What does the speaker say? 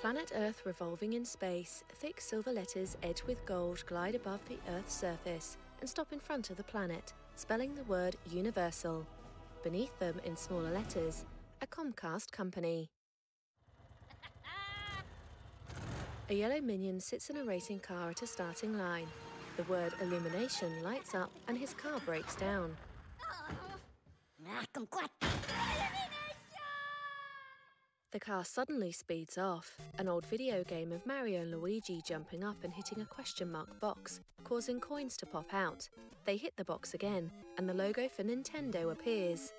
Planet Earth revolving in space, thick silver letters edged with gold glide above the Earth's surface and stop in front of the planet, spelling the word Universal. Beneath them, in smaller letters, a Comcast company. A yellow minion sits in a racing car at a starting line. The word illumination lights up and his car breaks down. Ah, The car suddenly speeds off, an old video game of Mario and Luigi jumping up and hitting a question mark box, causing coins to pop out. They hit the box again, and the logo for Nintendo appears.